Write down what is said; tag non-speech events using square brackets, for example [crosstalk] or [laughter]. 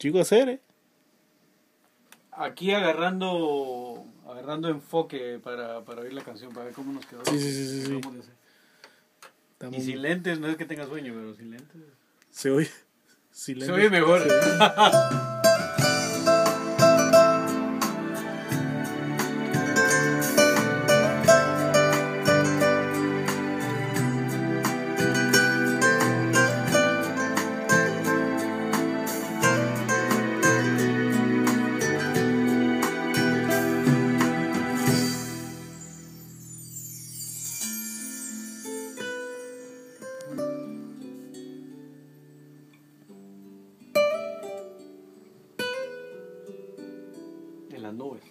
Chico hacer, ¿eh? Aquí agarrando agarrando enfoque para, para oír la canción, para ver cómo nos quedó. Sí, sí, sí, sí. Estamos- Y sin lentes, no es que tenga sueño, pero sin lentes. Se oye. [laughs] Se silencio. oye mejor. [laughs] Las nubes.